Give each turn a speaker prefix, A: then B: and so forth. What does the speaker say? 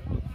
A: flip.